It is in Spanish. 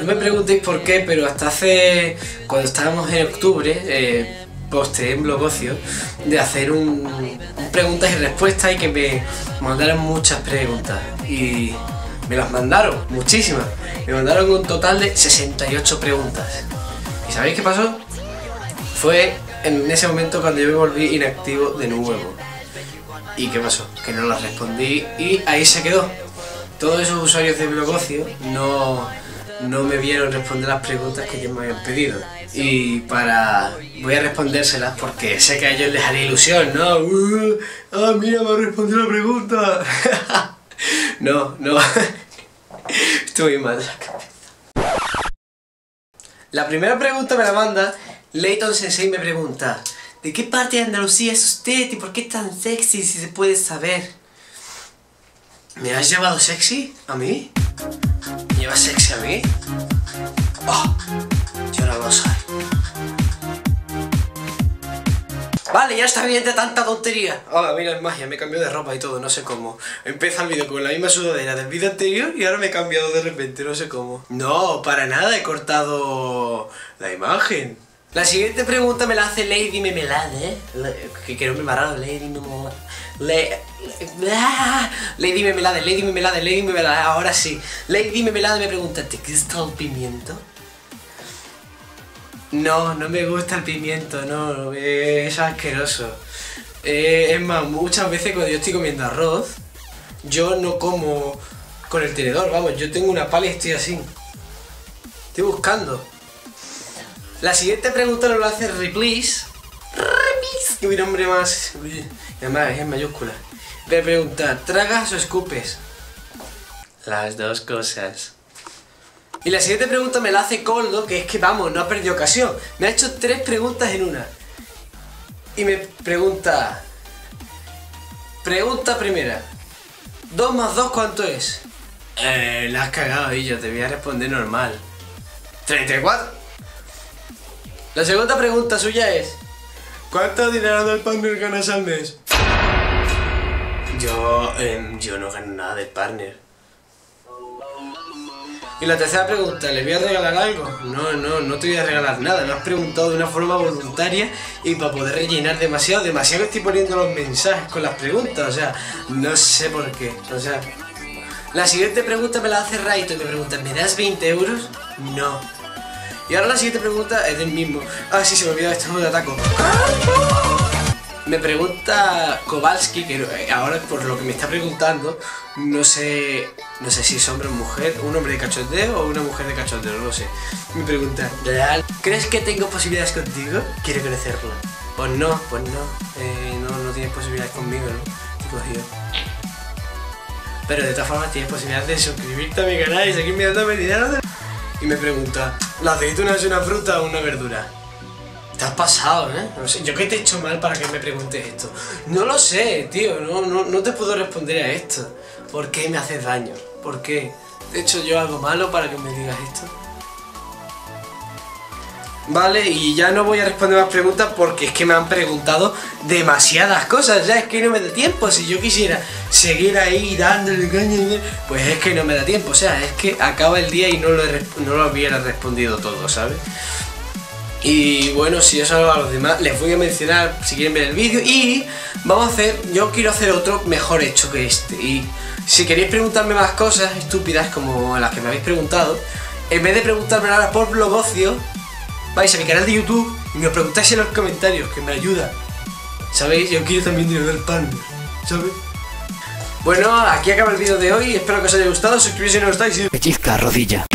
No me preguntéis por qué, pero hasta hace. cuando estábamos en octubre, eh, posteé en Blogocio de hacer un, un preguntas y respuestas y que me mandaran muchas preguntas. Y me las mandaron, muchísimas. Me mandaron un total de 68 preguntas. ¿Y sabéis qué pasó? Fue en ese momento cuando yo me volví inactivo de nuevo. ¿Y qué pasó? Que no las respondí y ahí se quedó. Todos esos usuarios de Blogocio no, no me vieron responder las preguntas que ellos me habían pedido. Y para... voy a respondérselas porque sé que a ellos les haría ilusión, ¿no? Uh, ¡Ah, mira, me ha respondido la pregunta! no, no. Estoy mal de la cabeza. La primera pregunta me la manda Leighton Sensei me pregunta ¿De qué parte de Andalucía es usted y por qué es tan sexy si se puede saber? ¿Me has llevado sexy? ¿A mí? ¿Me llevas sexy a mí? ¡Oh! Yo no lo soy. Vale, ya está bien de tanta tontería. Hola, mira, es magia, me cambió de ropa y todo, no sé cómo. Empieza el vídeo con la misma sudadera del vídeo anterior y ahora me he cambiado de repente, no sé cómo. No, para nada, he cortado la imagen. La siguiente pregunta me la hace Lady Memelade, ¿eh? que quiero me raro, Lady Memelade. Ah, Lady Memelade, Lady Memelade, Lady Memelade, ahora sí. Lady Memelade me pregunta, ¿te gusta el pimiento? No, no me gusta el pimiento, no, es asqueroso. Eh, es más, muchas veces cuando yo estoy comiendo arroz, yo no como con el tenedor, vamos, yo tengo una pala y estoy así. Estoy buscando. La siguiente pregunta nos lo hace Replis. Replis, que mi nombre más. Y además es en mayúscula. Me pregunta, ¿tragas o escupes? Las dos cosas. Y la siguiente pregunta me la hace Coldo, que es que vamos, no ha perdido ocasión. Me ha hecho tres preguntas en una. Y me pregunta. Pregunta primera. ¿2 más 2 cuánto es? Eh, la has cagado y yo te voy a responder normal. 34. La segunda pregunta suya es ¿Cuánto dinero del partner ganas al mes? Yo, eh, yo no gano nada del partner. Y la tercera pregunta, ¿le voy a regalar algo? No, no, no te voy a regalar nada. Me has preguntado de una forma voluntaria y para poder rellenar demasiado. Demasiado estoy poniendo los mensajes con las preguntas. O sea, no sé por qué. O sea, la siguiente pregunta me la hace Raito y me pregunta, ¿me das 20 euros? No. Y ahora la siguiente pregunta es del mismo. Ah, sí, se me olvidó, estamos de ataco. Me pregunta Kowalski, que eh, ahora por lo que me está preguntando, no sé, no sé si es hombre o mujer, un hombre de cachondeo o una mujer de cachondeo, no lo sé. Me pregunta, ¿real? ¿Crees que tengo posibilidades contigo? Quiero conocerlo. Pues no, pues no, eh, no, no tienes posibilidades conmigo, ¿no? Te cogido. Pero de todas formas tienes posibilidades de suscribirte a mi canal y seguirme dándome dinero. Y me pregunta, ¿la aceituna es una fruta o una verdura? Te has pasado, ¿eh? ¿yo qué te he hecho mal para que me preguntes esto? No lo sé, tío, no, no, no te puedo responder a esto. ¿Por qué me haces daño? ¿Por qué? ¿He hecho yo algo malo para que me digas esto? Vale, y ya no voy a responder más preguntas porque es que me han preguntado demasiadas cosas, ya es que no me da tiempo, si yo quisiera seguir ahí dándole pues es que no me da tiempo, o sea, es que acaba el día y no lo, no lo hubiera respondido todo, ¿sabes? Y bueno, si eso a los demás les voy a mencionar si quieren ver el vídeo y vamos a hacer, yo quiero hacer otro mejor hecho que este. Y si queréis preguntarme más cosas estúpidas como las que me habéis preguntado, en vez de preguntarme ahora por blogocio, vais a mi canal de YouTube y me preguntáis en los comentarios, que me ayuda. ¿Sabéis? Yo quiero también dinero del partner, ¿sabes? Bueno, aquí acaba el vídeo de hoy, espero que os haya gustado, suscribíos si no estáis y... Rodilla.